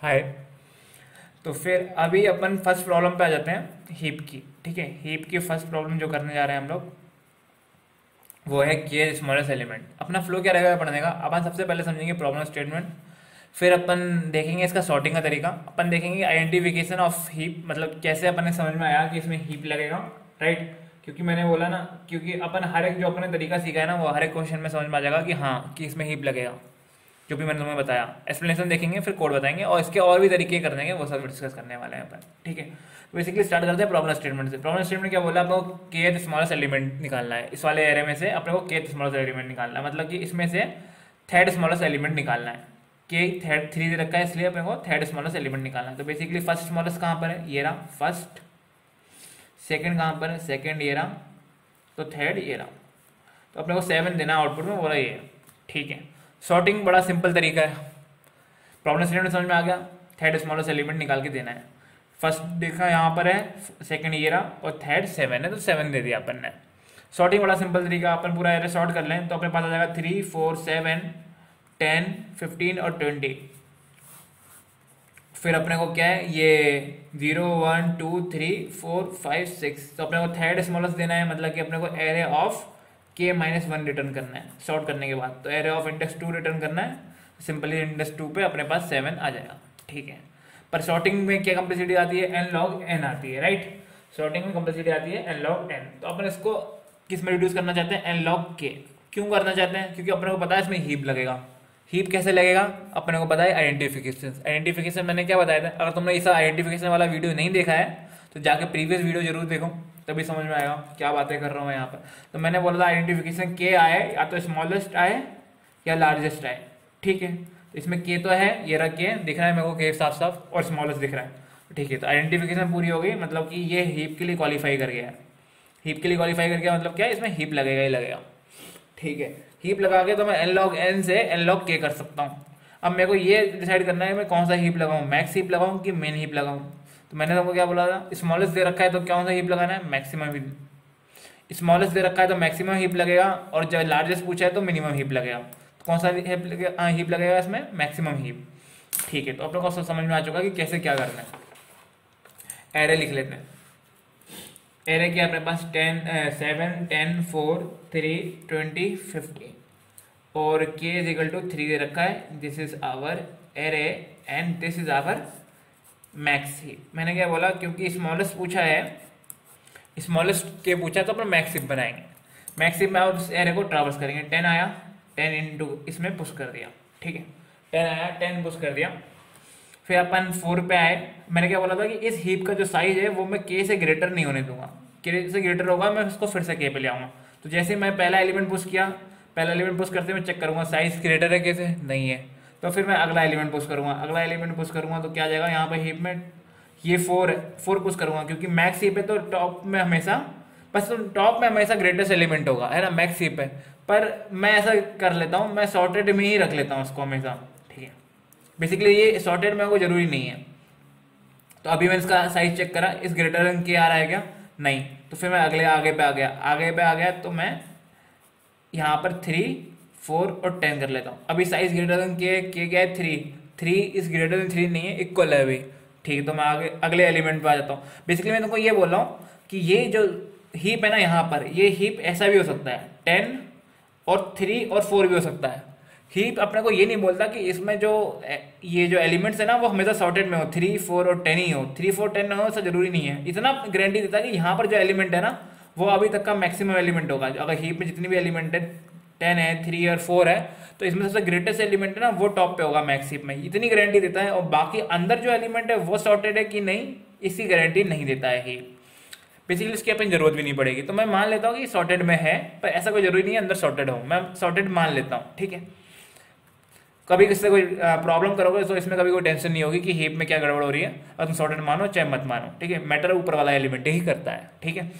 हाय तो फिर अभी अपन फ़र्स्ट प्रॉब्लम पे आ जाते हैं हीप की, ठीक है? हीप की फ़र्स्ट प्रॉब्लम जो करने जा रहे हैं हम लोग, वो है के स्मॉलेस्ट एलिमेंट अपना फ्लो क्या रहेगा पढ़ने का? अपन सबसे पहले समझेंगे प्रॉब्लम स्टेटमेंट फिर अपन देखेंगे इसका सॉर्टिंग का तरीका। अपन देखेंगे आइडेंटिफिकेशन ऑफ़ हीप मतलब कैसे अपन ने समझ में आया कि इसमें हीप लगेगा राइट क्योंकि मैंने बोला ना, क्योंकि अपन हर एक जो अपने तरीका सीखा है ना, वो हर एक क्वेश्चन में समझ में आ जाएगा कि हाँ कि इसमें हीप लगेगा। जो भी मैंने तुम्हें बताया। एक्सप्लेनेशन देखेंगे, फिर कोड बताएँगे और इसके और भी तरीके कर देंगे वो सब डिस्कस करने वाले हैं अपन, ठीक है? बेसिकली स्टार्ट करते हैं प्रॉब्लम स्टेटमेंट से। प्रॉब्लम स्टेटमेंट क्या बोला? आपको के स्मॉलेस्ट एलिमेंट निकालना है। इस वाले एरे में से अपने को के स्मॉलेस्ट एलिमेंट निकालना है। मतलब कि इसमें से थर्ड स्मॉलेस्ट एलिमेंट निकालना है। के थर्ड थ्री दे रखा है, इसलिए अपने को थर्ड स्मॉलेस्ट एलिमेंट निकालना है। तो बेसिकली फ़र्स्ट स्मॉलेस्ट कहाँ पर है? ये रहा फ़र्स्ट सेकेंड कहाँ पर है? सेकेंड ये रहा तो थर्ड ये रहा। तो अपने को सेवन देना आउटपुट में, बोला ये ठीक है? सॉर्टिंग बड़ा सिंपल तरीका है। प्रॉब्लम स्टेटमेंट समझ में आ गया। थर्ड स्मॉलेस्ट एलिमेंट निकाल के देना है। फ़र्स्ट देखा यहाँ पर है सेकंड रहा, और थर्ड सेवन है तो सेवन दे दिया अपन ने। सॉर्टिंग बड़ा सिंपल तरीका, अपन पूरा एरे सॉर्ट कर लें तो अपने पास आ जाएगा three four seven ten fifteen और ट्वेंटी फिर अपने को क्या है, ये zero one two three four five six तो अपने को थर्ड स्मॉलेस्ट देना है मतलब कि अपने को array of K minus one return करना है। शॉर्ट करने के बाद। तो array of index two return करना है। सिंपली इंडेक्स टू पे अपने पास सेवन आ जाएगा। ठीक है। पर शॉर्टिंग में क्या कंप्लेसिटी आती है? एन लॉग एन आती है राइट शॉर्टिंग में कंप्लेसिटी आती है एन लॉग एन तो अपन इसको किसमें रिड्यूस करना चाहते हैं? एन लॉग के क्यों करना चाहते हैं? क्योंकि अपने को पता है इसमें हीप लगेगा। हीप कैसे लगेगा? अपने को पता है आइडेंटिफिकेशन आइडेंटिफिकेशन मैंने क्या बताया था? अगर तुमने इस आइडेंटिफिकेशन वाला वीडियो नहीं देखा है तो जाके प्रीवियस वीडियो ज़रूर देखो। तभी समझ में आएगा क्या बातें कर रहा हूँ यहाँ पर। तो मैंने बोला था आइडेंटिफिकेशन के आए, या तो स्मॉलेस्ट आए, या लार्जेस्ट आए। ठीक है तो इसमें के तो है, ये रख के दिख रहा है मेरे को के साफ़ साफ़, और स्मॉलेस्ट दिख रहा है। ठीक है तो आइडेंटिफिकेशन पूरी हो गई मतलब कि ये हीप के लिए क्वालिफाई कर गया है। हीप के लिए क्वालिफाई कर गया मतलब क्या, इसमें हीप लगेगा ही लगेगा। ठीक है हीप लगा के तो मैं एन लॉग एन से एन लॉग के कर सकता हूँ। अब मेरे को ये डिसाइड करना है मैं कौन सा हीप लगाऊँ मैक्स हीप लगाऊँ कि मेन हीप लगाऊँ? तो मैंने तुमको क्या बोला था स्मॉलेस्ट दे रखा है तो कौन सा हीप लगाना है? मैक्सिमम हीप स्मॉलेस्ट दे रखा है तो मैक्सिमम हीप लगेगा और जब लार्जेस्ट पूछा है तो मिनिमम हीप लगेगा। तो कौन सा हीप लगेगा हीप लगेगा इसमें? मैक्सिमम हीप ठीक है तो अपने को समझ में आ चुका कि कैसे क्या करना है। एरे लिख लेते हैं। एरे क्या अपने पास? Ten seven ten four three twenty fifty और K is equal to three दे रखा है। This is our array and this is our max heap. मैंने क्या बोला, क्योंकि स्मॉलेस्ट पूछा है स्मॉलेस्ट के पूछा तो अपना मैक्स बनाएँगे मैक्सिप में आप एरे को ट्रावर्स करेंगे। टेन आया टेन इंटू इसमें पुश कर दिया, ठीक है? टेन आया टेन पुश कर दिया। फिर अपन फोर पे आए। मैंने क्या बोला था कि इस हीप का जो साइज़ है, वो मैं के से ग्रेटर नहीं होने दूँगा। के से ग्रेटर होगा, मैं उसको फिर से के पे ले आऊँगा। तो जैसे मैं पहला एलिमेंट पुश किया, पहला एलिमेंट पुश करते मैं चेक करूँगा साइज़ ग्रेटर है कैसे नहीं है। तो फिर मैं अगला एलिमेंट पुश करूँगा। अगला एलिमेंट पुश करूँगा तो क्या जाएगा? यहाँ पे हीप में ये फोर है फोर पुश करूँगा क्योंकि मैक्स हीप है तो टॉप में हमेशा, बस तो टॉप में हमेशा ग्रेटेस्ट एलिमेंट होगा। है ना? मैक्स हीप है। पर मैं ऐसा कर लेता हूँ, मैं सॉर्टेड में ही रख लेता हूँ उसको हमेशा। ठीक है? बेसिकली ये सॉर्टेड में को ज़रूरी नहीं है। तो अभी मैं इसका साइज़ चेक करा, इस ग्रेटर के आ रहा है क्या? नहीं। तो फिर मैं अगले आगे पे आ गया। आगे पे आ गया तो मैं यहाँ पर थ्री फोर और टेन कर लेता हूँ। अभी साइज़ ग्रेटर देन के के क्या है? Three three is greater than three नहीं है इक्वल है अभी। ठीक है तो मैं आगे अगले एलिमेंट पे आ जाता हूँ। बेसिकली मैं तुमको ये बोल रहा हूँ कि ये जो हीप है ना यहाँ पर, ये हीप ऐसा भी हो सकता है। टेन और थ्री और फोर भी हो सकता है। हीप अपने को ये नहीं बोलता कि इसमें जो ये जो एलिमेंट्स है ना, वो हमेशा सॉर्टेड में हो। थ्री फोर और टेन ही हो। थ्री फोर टेन हो, ऐसा ज़रूरी नहीं है। इतना गारंटी देता है कि यहाँ पर जो एलिमेंट है ना, वो अभी तक का मैक्सिमम एलिमेंट होगा। अगर हीप में जितनी भी एलिमेंट है टेन है, थ्री और फोर है तो इसमें सबसे ग्रेटेस्ट एलिमेंट है ना, वो टॉप पे होगा मैक्स हीप में। इतनी गारंटी देता है, और बाकी अंदर जो एलिमेंट है, वो सॉर्टेड है कि नहीं इसकी गारंटी नहीं देता है हीप बेसिकली इसकी अपनी ज़रूरत भी नहीं पड़ेगी। तो मैं मान लेता हूँ कि सॉर्टेड में है, पर ऐसा कोई ज़रूरी नहीं है, अंदर सॉर्टेड हो। मैं सॉर्टेड मान लेता हूँ, ठीक है? कभी किससे कोई प्रॉब्लम करोगे तो इसमें कभी कोई टेंशन नहीं होगी कि हीप में क्या गड़बड़ हो रही है। और तुम सॉर्टेड मानो, चाहे मत मानो, ठीक है? मैटर ऊपर वाला एलिमेंट ही करता है, ठीक है?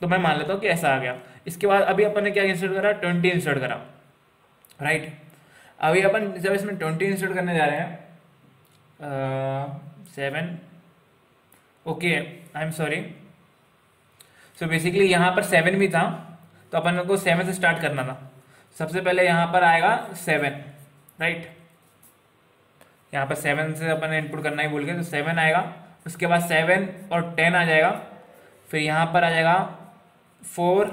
तो मैं मान लेता हूँ कि ऐसा आ गया। इसके बाद अभी अपन ने क्या इंसर्ट करा? ट्वेंटी इंसर्ट करा। राइट अभी अपन जब इसमें ट्वेंटी इंसर्ट करने जा रहे हैं seven okay I am sorry so basically यहाँ पर सेवन भी था तो अपन को सेवन से स्टार्ट करना था। सबसे पहले यहाँ पर आएगा सेवन राइट यहाँ पर सेवन से अपन इनपुट करना ही बोल गए तो सेवन आएगा, उसके बाद सेवन और टेन आ जाएगा, फिर यहाँ पर आ जाएगा फोर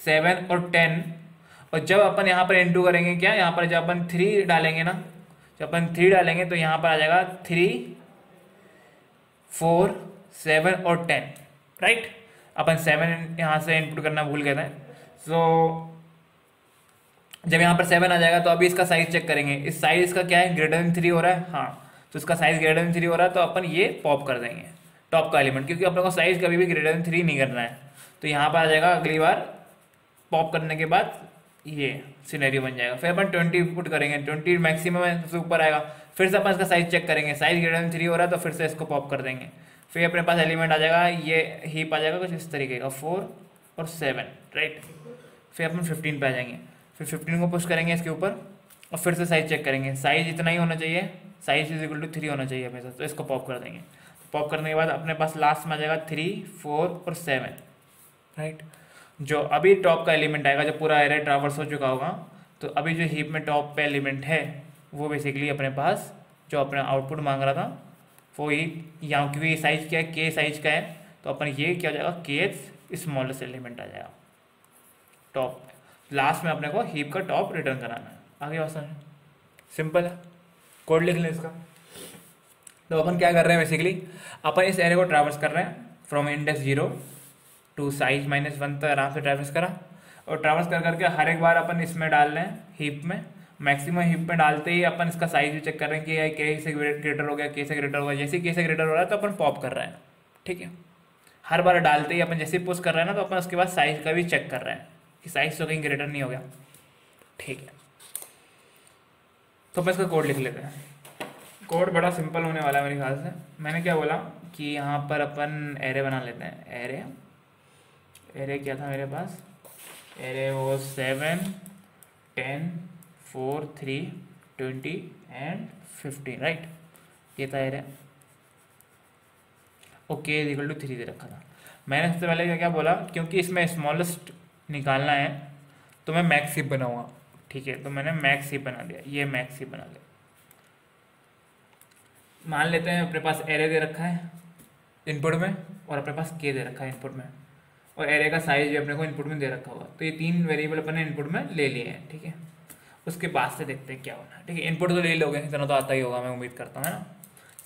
सेवन और टेन। और जब अपन यहाँ पर इंटू करेंगे क्या, यहाँ पर जब अपन थ्री डालेंगे ना, जब अपन थ्री डालेंगे तो यहाँ पर आ जाएगा थ्री, फोर, सेवन और टेन, राइट? अपन सेवन यहाँ से इनपुट करना भूल गए थे। सो जब यहाँ पर सेवन आ जाएगा तो अभी इसका साइज़ चेक करेंगे। इस साइज़ का क्या है? ग्रेटर देन थ्री हो रहा है? हाँ। तो इसका साइज़ ग्रेटर देन थ्री हो रहा है तो अपन ये पॉप कर देंगे। टॉप का एलिमेंट क्योंकि अपने को साइज़ कभी भी ग्रेटर देन थ्री नहीं करना है। तो यहाँ पर आ जाएगा अगली बार पॉप करने के बाद ये सीनरी बन जाएगा। फिर अपन ट्वेंटी पुट करेंगे। ट्वेंटी मैक्सिमम है, सबसे ऊपर आएगा। फिर से अपन इसका साइज़ चेक करेंगे। साइज़ ग्रेटर देन थ्री हो रहा है तो फिर से इसको पॉप कर देंगे। फिर अपने पास एलिमेंट आ जाएगा, ये हीप आ जाएगा कुछ इस तरीके का फोर और सेवन राइट फिर अपन फिफ्टीन पे आ जाएँगे। फिर फिफ्टीन को पुश करेंगे इसके ऊपर और फिर से साइज़ चेक करेंगे। साइज़ इतना ही होना चाहिए। Size is equal to three होना चाहिए हमेशा तो इसको पॉप कर देंगे। पॉप करने के बाद अपने पास लास्ट में आ जाएगा थ्री फोर और सेवन राइट जो अभी टॉप का एलिमेंट आएगा, जब पूरा एरे ट्रावर्स हो चुका होगा तो अभी जो हीप में टॉप पे एलिमेंट है, वो बेसिकली अपने पास जो अपना आउटपुट मांग रहा था, वो ही यहाँ क्योंकि साइज़ क्या है के साइज़ का है तो अपन ये क्या हो जाएगा के स्मॉलेस्ट एलिमेंट आ जाएगा टॉप लास्ट में अपने को हीप का टॉप रिटर्न कराना है। आगे बात समझ सिंपल है। कोड लिख लें इसका। तो अपन क्या कर रहे हैं बेसिकली अपन इस एरे को ट्रैवल्स कर रहे हैं from index zero to size minus one तक आराम से ट्रैवल्स करा। और ट्रैवल्स कर करके हर एक बार अपन इसमें डाल रहे हैं हीप में। मैक्सिमम हिप में डालते ही अपन इसका साइज़ भी चेक कर रहे हैं कि के से ग्रेटर हो गया, के से ग्रेटर हो गया। जैसे के से ग्रेटर हो रहा है तो अपन पॉप कर रहे हैं, ठीक है? हर बार डालते ही अपन जैसे पुश कर रहे हैं ना तो अपन उसके बाद साइज़ का भी चेक कर रहे हैं कि साइज़ तो कहीं ग्रेटर नहीं हो गया, ठीक है? तो अपन इसका कोड लिख लेते हैं। कोड बड़ा सिंपल होने वाला है मेरे ख्याल से। मैंने क्या बोला कि यहाँ पर अपन एरे बना लेते हैं। एरे एरे क्या था मेरे पास? एरे वो seven ten four three twenty and fifteen right ये था array okay equal to three दे रखा था। मैंने सबसे पहले क्या क्या बोला? क्योंकि इसमें स्मॉलेस्ट निकालना है तो मैं मैक्स हिप बनाऊँगा। ठीक है तो मैंने मैक्स हिप बना दिया ये मैक्स हिप बना लिया। मान लेते हैं अपने पास एरे दे रखा है इनपुट में, और अपने पास के दे रखा है इनपुट में। और एरे का साइज़ भी अपने को इनपुट में दे रखा हुआ। तो ये तीन वेरिएबल अपने इनपुट में ले लिए हैं, ठीक है? उसके बाद से देखते हैं क्या होना है, ठीक है? इनपुट तो ले लोगे, इतना तो आता ही होगा, मैं उम्मीद करता हूँ, है ना?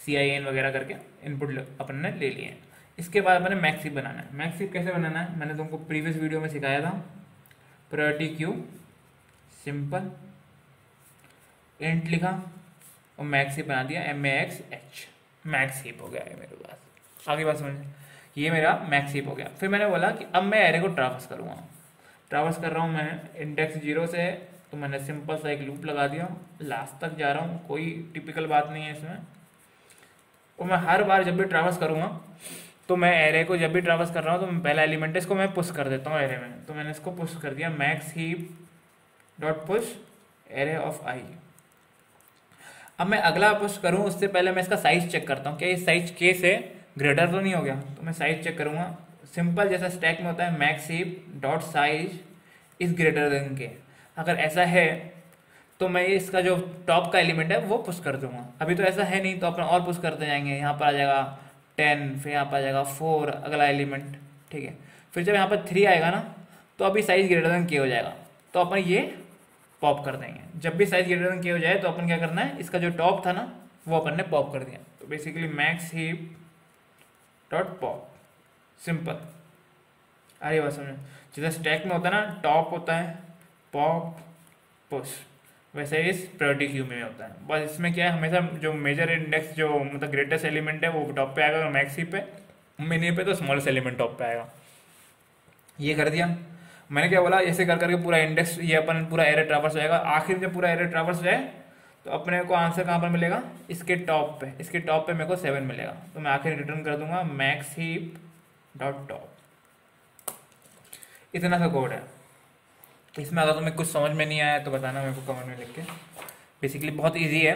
सी आई एन वगैरह करके इनपुट अपन ने ले लिए हैं। इसके बाद अपने मैक्सिप बनाना है। मैक्सिप कैसे बनाना है? मैंने तुमको प्रीवियस वीडियो में सिखाया था। प्रायोरिटी क्यू सिंपल इंट लिखा और मैक्सिप बना दिया M A X H max heap हो गया है मेरे पास। आगे बात समझ ये मेरा मैक्स हीप हो गया। फिर मैंने बोला कि अब मैं एरे को ट्रावर्स करूँगा। ट्रावर्स कर रहा हूँ मैं इंडेक्स ज़ीरो से तो मैंने सिंपल सा एक लूप लगा दिया। लास्ट तक जा रहा हूँ, कोई टिपिकल बात नहीं है इसमें। और मैं हर बार जब भी ट्रैवल्स करूँगा तो मैं एरे को जब भी ट्रैवल्स कर रहा हूँ तो मैं पहला एलिमेंट इसको मैं पुश कर देता हूँ एरे में। तो मैंने इसको पुश कर दिया max heap dot push array of I अब मैं अगला पुश करूँ, उससे पहले मैं इसका साइज़ चेक करता हूँ क्या ये साइज़ के से ग्रेटर तो नहीं हो गया। तो मैं साइज़ चेक करूँगा। सिंपल जैसा स्टैक में होता है max heap dot size is greater than K अगर ऐसा है तो मैं इसका जो टॉप का एलिमेंट है, वो पुश कर दूँगा। अभी तो ऐसा है नहीं तो अपन और पुश करते जाएँगे। यहाँ पर आ जाएगा टेन फिर यहाँ पर आ जाएगा फोर अगला एलिमेंट ठीक है। फिर जब यहाँ पर थ्री आएगा ना तो अभी साइज़ ग्रेटर देन के हो जाएगा। तो अपन ये पॉप कर देंगे। जब भी साइज़ ग्रेटर देन के हो जाए तो अपन क्या करना है, इसका जो टॉप था ना, वो अपन ने पॉप कर दिया। तो basically max heap dot pop simple. अरे बस समझ जैसे स्टैक में होता है ना टॉप होता है पॉप पुश वैसे इस प्रायोरिटी क्यू में होता है। बस इसमें क्या है, हमेशा जो मेजर इंडेक्स जो मतलब ग्रेटेस्ट एलिमेंट है, वो टॉप पे आएगा मैक्सी पे। मिनी पे तो स्मॉलेस्ट एलिमेंट टॉप पे आएगा। ये कर दिया। मैंने क्या बोला, ऐसे कर करके पूरा इंडेक्स ये अपन पूरा एरे ट्रावर्स हो जाएगा। आखिर जब पूरा एरे ट्रावर्स हो जाए तो अपने को आंसर कहाँ पर मिलेगा? इसके टॉप पे। इसके टॉप पे मेरे को सेवन मिलेगा। तो मैं आखिर रिटर्न कर दूँगा मैक्स हीप डॉट टॉप इतना सा कोड है। इसमें अगर तुम्हें कुछ समझ में नहीं आया तो बताना मेरे को कमेंट में लिख के। बेसिकली बहुत ईजी है।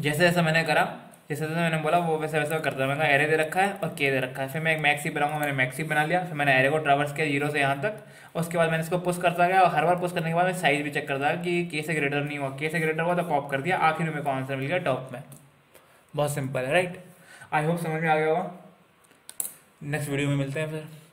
जैसे जैसा मैंने करा जैसे जैसे मैंने बोला वो वैसे वैसे करता मैंने एरे दे रखा है और के दे रखा है फिर मैं एक मैक्सी बनाऊँगा मैंने मैक्सी बना लिया फिर मैंने एरे को ट्रावर्स किया ज़ीरो से यहाँ तक उसके बाद मैंने इसको पुश करता गया और हर बार पुश करने के बाद मैं साइज़ भी चेक करता कि के से ग्रेटर नहीं हुआ के से ग्रेटर हुआ तो पॉप कर दिया आखिर मेरे को आंसर मिल गया टॉप में बहुत सिंपल है राइट आई होप समझ में आ गया होगा नेक्स्ट वीडियो में मिलते हैं फिर